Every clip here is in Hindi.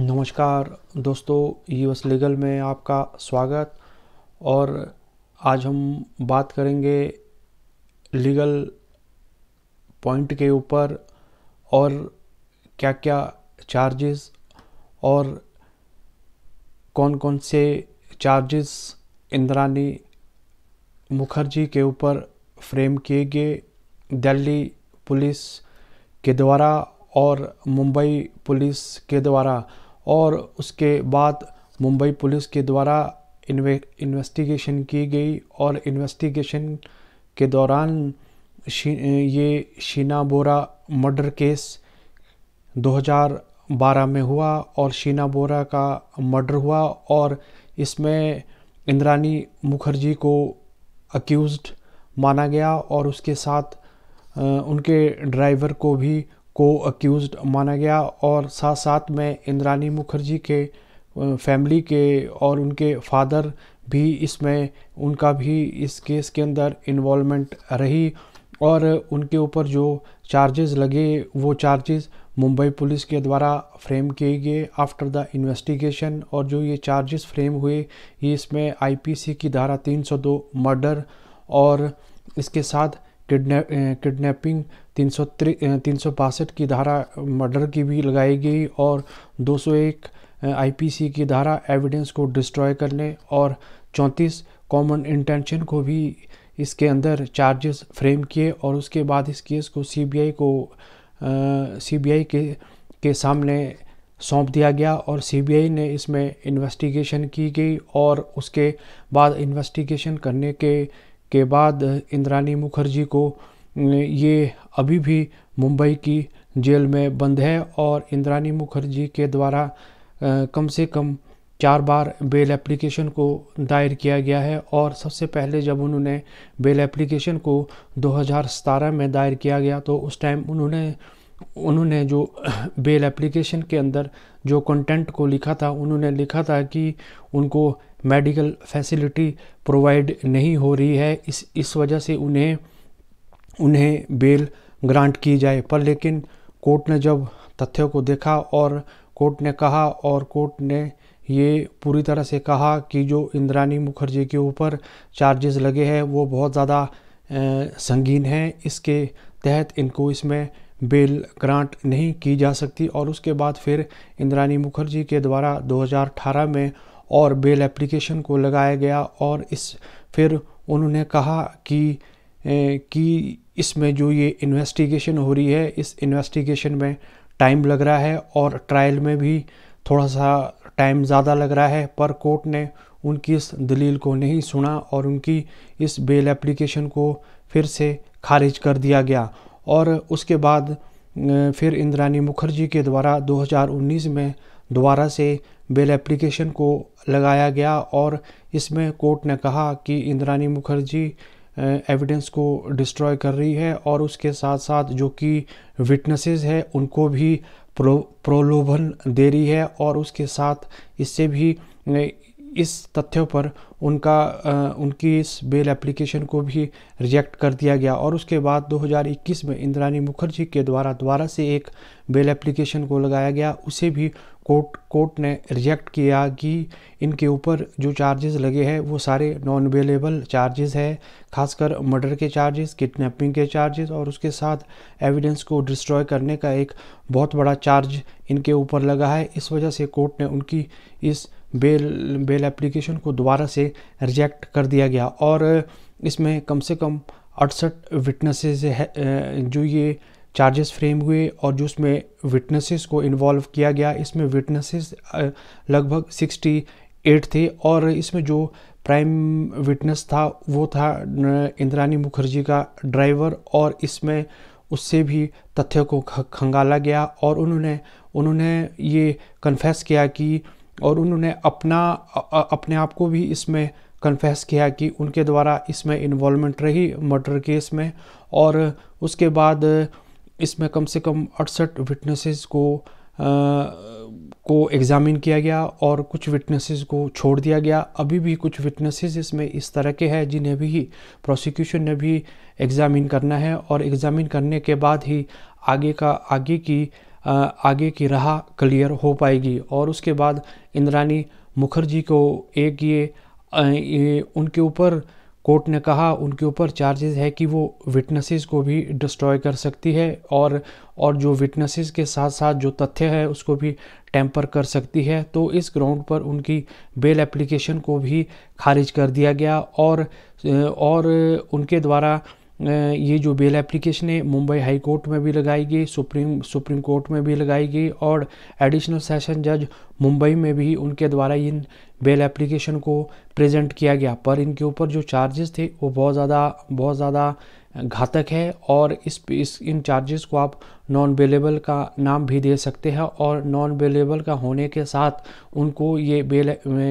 नमस्कार दोस्तों यूएस लीगल में आपका स्वागत। और आज हम बात करेंगे लीगल पॉइंट के ऊपर और क्या क्या चार्जेस और कौन कौन से चार्जेस इंद्रानी मुखर्जी के ऊपर फ्रेम किए गए। दिल्ली पुलिस के द्वारा और मुंबई पुलिस के द्वारा। और उसके बाद मुंबई पुलिस के द्वारा इन्वेस्टिगेशन की गई और इन्वेस्टिगेशन के दौरान शी, ये शीना बोरा मर्डर केस 2012 में हुआ और शीना बोरा का मर्डर हुआ और इसमें इंद्रानी मुखर्जी को अक्यूज़्ड माना गया और उसके साथ उनके ड्राइवर को भी को अक्यूज़ माना गया और साथ साथ में इंद्रानी मुखर्जी के फैमिली के और उनके फादर भी इसमें, उनका भी इस केस के अंदर इन्वॉल्वमेंट रही और उनके ऊपर जो चार्जेस लगे, वो चार्जेस मुंबई पुलिस के द्वारा फ्रेम किए गए आफ्टर द इन्वेस्टिगेशन और जो ये चार्जेस फ्रेम हुए, ये इसमें आईपीसी की धारा 302 मर्डर और इसके साथ किडनैपिंग तीन सौ तीन सौ बासठ की धारा मर्डर की भी लगाई गई और 201 आईपीसी की धारा एविडेंस को डिस्ट्रॉय करने और चौंतीस कॉमन इंटेंशन को भी इसके अंदर चार्जेस फ्रेम किए और उसके बाद इस केस को सीबीआई को सीबीआई के के सामने सौंप दिया गया और सीबीआई ने इसमें इन्वेस्टिगेशन की गई और उसके बाद इन्वेस्टिगेशन करने के के बाद इंद्रानी मुखर्जी को ये अभी भी मुंबई की जेल में बंद है और इंद्रानी मुखर्जी के द्वारा कम से कम चार बार बेल एप्लीकेशन को दायर किया गया है और सबसे पहले जब उन्होंने बेल एप्लीकेशन को 2017 में दायर किया गया तो उस टाइम उन्होंने उन्होंने जो बेल एप्लीकेशन के अंदर जो कंटेंट को लिखा था, उन्होंने लिखा था कि उनको मेडिकल फैसिलिटी प्रोवाइड नहीं हो रही है। इस इस वजह से उन्हें उन्हें बेल ग्रांट की जाए। पर लेकिन कोर्ट ने जब तथ्यों को देखा और कोर्ट ने कहा और कोर्ट ने ये पूरी तरह से कहा कि जो इंद्रानी मुखर्जी के ऊपर चार्जेस लगे हैं, वो बहुत ज़्यादा संगीन है। इसके तहत इनको इसमें बेल ग्रांट नहीं की जा सकती और उसके बाद फिर इंद्रानी मुखर्जी के द्वारा 2018 में और बेल एप्लीकेशन को लगाया गया और इस, फिर उन्होंने कहा कि कि इसमें जो ये इन्वेस्टिगेशन हो रही है, इस इन्वेस्टिगेशन में टाइम लग रहा है और ट्रायल में भी थोड़ा सा टाइम ज़्यादा लग रहा है, पर कोर्ट ने उनकी इस दलील को नहीं सुना और उनकी इस बेल एप्लीकेशन को फिर से खारिज कर दिया गया। और उसके बाद फिर इंद्रानी मुखर्जी के द्वारा 2019 में दोबारा से बेल एप्लीकेशन को लगाया गया और इसमें कोर्ट ने कहा कि इंद्रानी मुखर्जी एविडेंस को डिस्ट्रॉय कर रही है और उसके साथ साथ जो कि विटनेसेस है, उनको भी प्रो, प्रोलोभन दे रही है और उसके साथ इससे भी इस तथ्यों पर उनका उनकी इस बेल एप्लीकेशन को भी रिजेक्ट कर दिया गया और उसके बाद 2021 में इंद्रानी मुखर्जी के द्वारा दोबारा से एक बेल एप्लीकेशन को लगाया गया, उसे भी कोर्ट कोर्ट ने रिजेक्ट किया कि इनके ऊपर जो चार्जेस लगे हैं वो सारे नॉन अवेलेबल चार्जेस है, खासकर मर्डर के चार्जेस किडनैपिंग के चार्जेस और उसके साथ एविडेंस को डिस्ट्रॉय करने का एक बहुत बड़ा चार्ज इनके ऊपर लगा है। इस वजह से कोर्ट ने उनकी इस बेल बेल एप्लीकेशन को दोबारा से रिजेक्ट कर दिया गया और इसमें कम से कम अड़सठ विटनेसेस है जो ये चार्जेस फ्रेम हुए और जो उसमें विटनेसेस को इन्वॉल्व किया गया। इसमें विटनेसेस लगभग सिक्सटी एट थे और इसमें जो प्राइम विटनेस था, वो था इंद्रानी मुखर्जी का ड्राइवर और इसमें उससे भी तथ्य को खंगाला गया और उन्होंने उन्होंने ये कन्फेस किया कि और उन्होंने अपना अपने आप को भी इसमें कन्फेस किया कि उनके द्वारा इसमें इन्वॉलमेंट रही मर्डर केस में और उसके बाद इसमें कम से कम अड़सठ विटनेसेस को आ, को एग्ज़ामिन किया गया और कुछ विटनेसेस को छोड़ दिया गया। अभी भी कुछ विटनेसेस इसमें इस तरह के हैं जिन्हें भी प्रोसिक्यूशन ने भी एग्ज़ामिन करना है और एग्ज़ामिन करने के बाद ही आगे का आगे की आगे की राह क्लियर हो पाएगी। और उसके बाद इंद्रानी मुखर्जी को एक ये, उनके ऊपर कोर्ट ने कहा उनके ऊपर चार्जेस है कि वो विटनेसेस को भी डिस्ट्रॉय कर सकती है और और जो विटनेसेस के साथ साथ जो तथ्य है उसको भी टेम्पर कर सकती है। तो इस ग्राउंड पर उनकी बेल एप्लीकेशन को भी खारिज कर दिया गया और और उनके द्वारा ये जो बेल एप्लीकेशन है, मुंबई हाई कोर्ट में भी लगाई गई सुप्रीम सुप्रीम कोर्ट में भी लगाई गई और एडिशनल सेशन जज मुंबई में भी उनके द्वारा इन बेल एप्लीकेशन को प्रेजेंट किया गया। पर इनके ऊपर जो चार्जेस थे, वो बहुत ज़्यादा बहुत ज़्यादा घातक है और इस इस इन चार्जेस को आप नॉन बेलेबल का नाम भी दे सकते हैं और नॉन बेलेबल का होने के साथ उनको ये बेल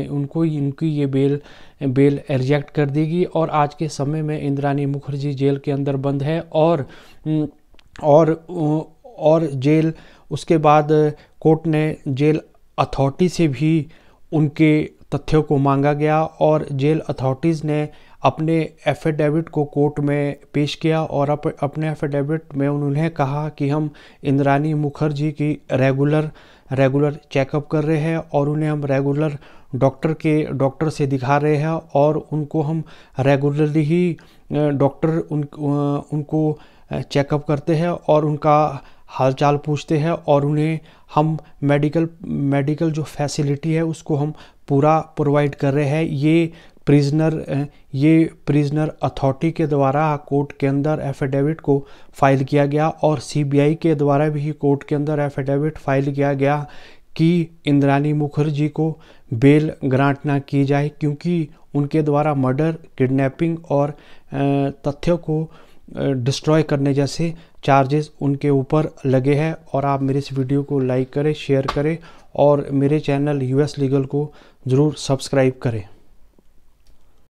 उनको इनकी ये बेल बेल रिजेक्ट कर देगी और आज के समय में इंद्रानी मुखर्जी जेल के अंदर बंद है और और और जेल, उसके बाद कोर्ट ने जेल अथॉरिटी से भी उनके तथ्यों को मांगा गया और जेल अथॉरिटीज़ ने अपने एफिडेविट को कोर्ट में पेश किया और अप, अपने एफिडेविट में उन्होंने कहा कि हम इंद्रानी मुखर्जी की रेगुलर रेगुलर चेकअप कर रहे हैं और उन्हें हम रेगुलर डॉक्टर के डॉक्टर से दिखा रहे हैं और उनको हम रेगुलरली ही डॉक्टर उन उनको चेकअप करते हैं और उनका हालचाल पूछते हैं और उन्हें हम मेडिकल मेडिकल जो फैसिलिटी है उसको हम पूरा प्रोवाइड कर रहे हैं। ये प्रिजनर ये प्रिजनर अथॉरिटी के द्वारा कोर्ट के अंदर एफिडेविट को फ़ाइल किया गया और सीबीआई के द्वारा भी कोर्ट के अंदर एफिडेविट फ़ाइल किया गया कि इंद्रानी मुखर्जी को बेल ग्रांट ना की जाए क्योंकि उनके द्वारा मर्डर किडनैपिंग और तथ्यों को डिस्ट्रॉय करने जैसे चार्जेस उनके ऊपर लगे हैं और आप मेरे इस वीडियो को लाइक करें शेयर करें और मेरे चैनल यूएस लीगल को ज़रूर सब्सक्राइब करें।